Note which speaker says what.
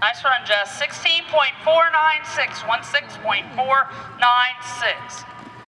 Speaker 1: Nice run, Jess. 16.496, 16.496.